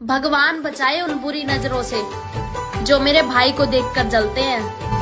भगवान बचाए उन बुरी नज़रों से जो मेरे भाई को देखकर जलते हैं।